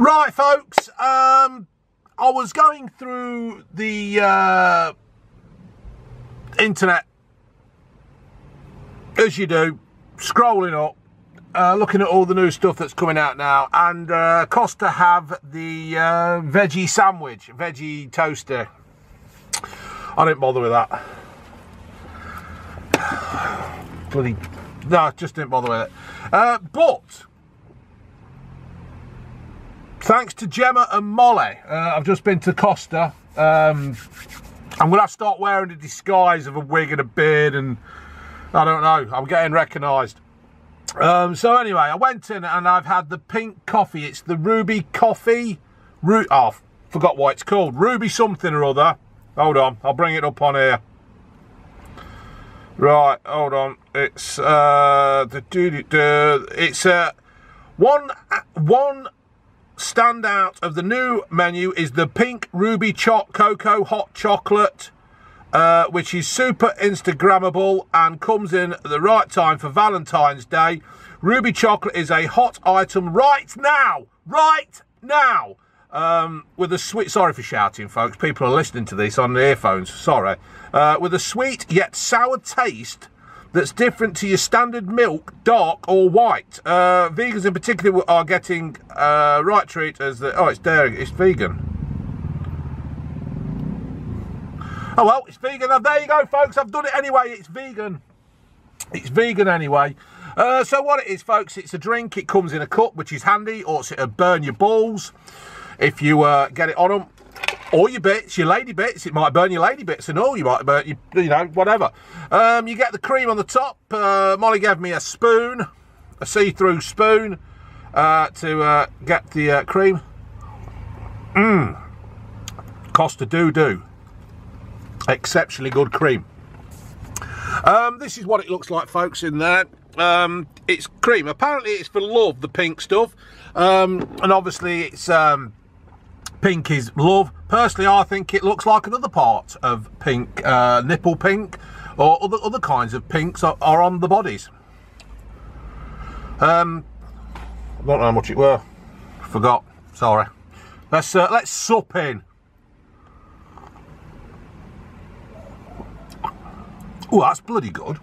Right, folks. Um, I was going through the uh, internet, as you do, scrolling up, uh, looking at all the new stuff that's coming out now, and uh, Costa have the uh, veggie sandwich, veggie toaster. I didn't bother with that. Bloody, no, just didn't bother with it. Uh, but thanks to Gemma and Molly, uh, I've just been to Costa. Um, I'm gonna start wearing the disguise of a wig and a beard, and I don't know. I'm getting recognised. Um, so anyway, I went in and I've had the pink coffee. It's the Ruby Coffee. Ru oh, forgot what it's called. Ruby something or other. Hold on, I'll bring it up on here. Right, hold on. It's uh, the do do It's uh, one one standout of the new menu is the pink ruby choc cocoa hot chocolate, uh, which is super Instagrammable and comes in at the right time for Valentine's Day. Ruby chocolate is a hot item right now, right now. Um, with a sweet, sorry for shouting, folks. People are listening to this on the earphones. Sorry. Uh, with a sweet yet sour taste that's different to your standard milk, dark or white. Uh, vegans in particular are getting uh, right treat as the, oh, it's dairy, it's vegan. Oh well, it's vegan. There you go, folks. I've done it anyway. It's vegan. It's vegan anyway. Uh, so what it is, folks, it's a drink. It comes in a cup, which is handy, or it'll burn your balls if you uh, get it on them. Or your bits, your lady bits. It might burn your lady bits and all. You might burn, you, you know, whatever. Um, you get the cream on the top. Uh, Molly gave me a spoon, a see-through spoon, uh, to uh, get the uh, cream. Mmm. Costa do-do. Exceptionally good cream. Um, this is what it looks like, folks, in there. Um, it's cream. Apparently, it's for love, the pink stuff. Um, and obviously, it's um, pink is love. Personally, I think it looks like another part of pink, uh, nipple pink, or other other kinds of pinks are, are on the bodies. Um, I don't know how much it were. Forgot. Sorry. Let's uh, let's sup in. Oh, that's bloody good.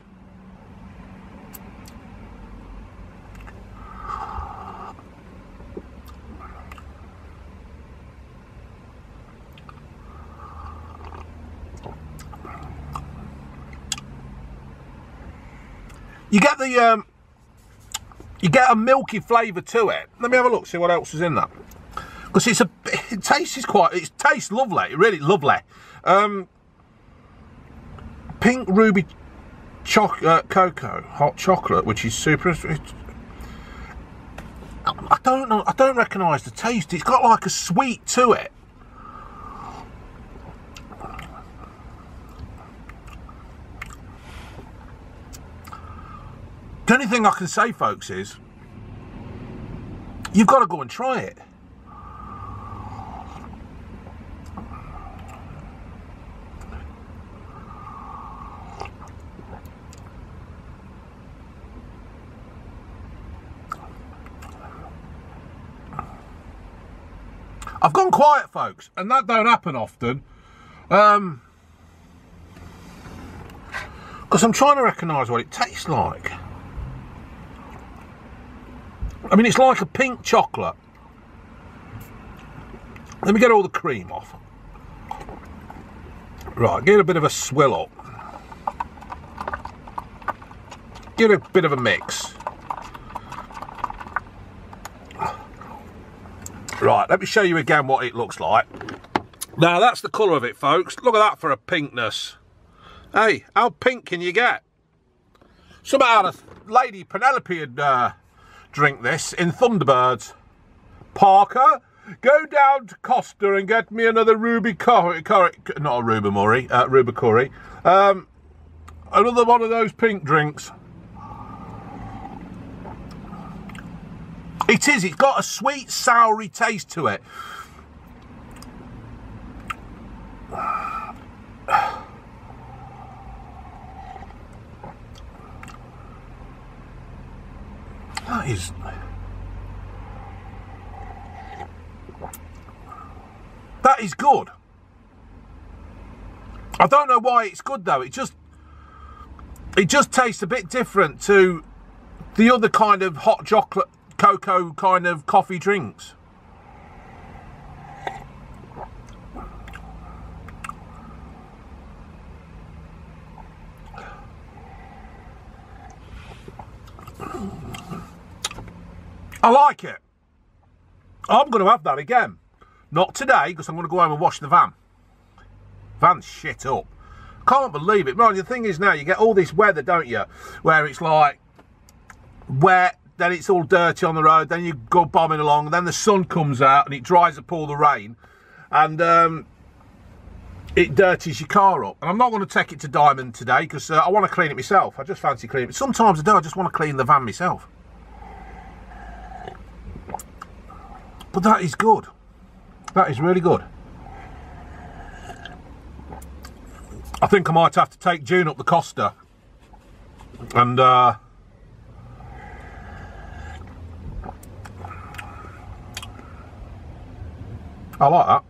You get the um, you get a milky flavour to it. Let me have a look, see what else is in that. Because it's a, it tastes quite, it tastes lovely, really lovely. Um, pink ruby choc uh, cocoa, hot chocolate, which is super. I don't know. I don't recognise the taste. It's got like a sweet to it. The only thing I can say, folks, is you've got to go and try it. I've gone quiet, folks, and that don't happen often. Um, because I'm trying to recognise what it tastes like. I mean, it's like a pink chocolate. Let me get all the cream off. Right, get a bit of a swill up. Get a bit of a mix. Right, let me show you again what it looks like. Now, that's the colour of it, folks. Look at that for a pinkness. Hey, how pink can you get? Somehow Lady Penelope had uh, drink this in Thunderbirds. Parker, go down to Costa and get me another Ruby Curry, curry not a Ruby Murray, uh, Ruby Curry. Um, another one of those pink drinks. It is, it's got a sweet, soury taste to it. that isn't. That is good. I don't know why it's good though. It just it just tastes a bit different to the other kind of hot chocolate cocoa kind of coffee drinks. I like it. I'm going to have that again. Not today, because I'm going to go home and wash the van. Van's shit up. Can't believe it. Right, the thing is now, you get all this weather, don't you? Where it's like wet, then it's all dirty on the road, then you go bombing along, then the sun comes out and it dries up all the rain. And um, it dirties your car up. And I'm not going to take it to Diamond today because uh, I want to clean it myself. I just fancy cleaning it. Sometimes I do, I just want to clean the van myself. But that is good. That is really good. I think I might have to take June up the Costa. And, uh, I like that.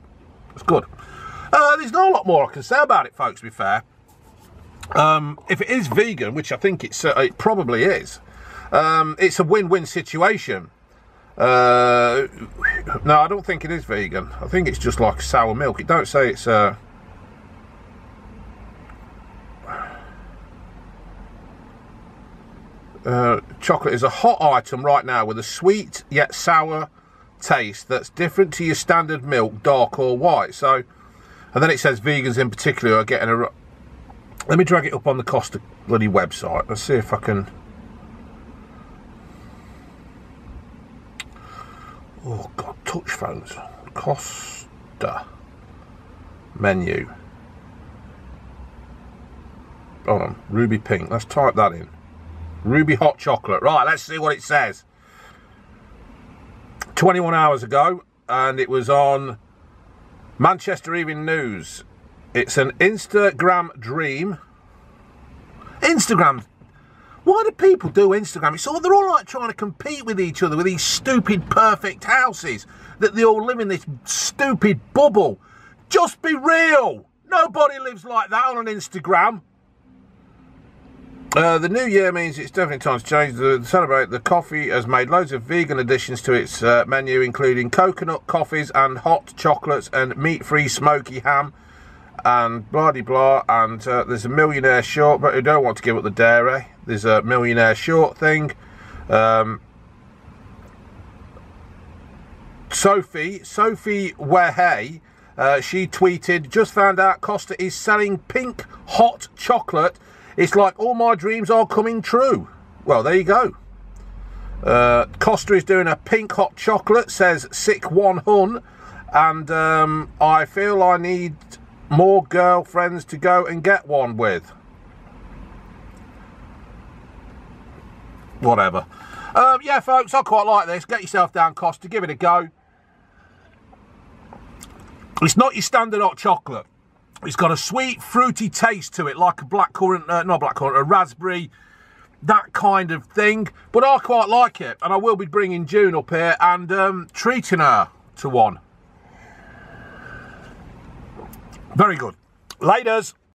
It's good. Uh, there's not a lot more I can say about it, folks, to be fair. Um, if it is vegan, which I think it's, uh, it probably is, um, it's a win-win situation. Uh, no, I don't think it is vegan. I think it's just like sour milk. It don't say it's... Uh, uh, chocolate is a hot item right now with a sweet yet sour taste that's different to your standard milk, dark or white. So, and then it says vegans in particular are getting a. Let me drag it up on the Costa bloody website. Let's see if I can. Oh God, touch phones. Costa menu. Hold on, ruby pink. Let's type that in. Ruby hot chocolate. Right, let's see what it says. 21 hours ago, and it was on Manchester Evening News. It's an Instagram dream. Instagram. Why do people do Instagram? It's all they're all like trying to compete with each other with these stupid perfect houses that they all live in this stupid bubble. Just be real. Nobody lives like that on an Instagram. Uh, the new year means it's definitely time to change. The, celebrate the coffee has made loads of vegan additions to its uh, menu, including coconut coffees and hot chocolates and meat-free smoky ham and blah de blah. And uh, there's a millionaire short, but who don't want to give up the dairy. There's a millionaire short thing. Um, Sophie, Sophie Wehe, uh, she tweeted, just found out Costa is selling pink hot chocolate it's like all my dreams are coming true. Well, there you go. Uh, Costa is doing a pink hot chocolate, says Sick One Hun. And um, I feel I need more girlfriends to go and get one with. Whatever. Um, yeah, folks, I quite like this. Get yourself down, Costa. Give it a go. It's not your standard hot chocolate. It's got a sweet, fruity taste to it, like a blackcurrant, uh, not blackcurrant, a raspberry, that kind of thing. But I quite like it, and I will be bringing June up here and um, treating her to one. Very good. Laters.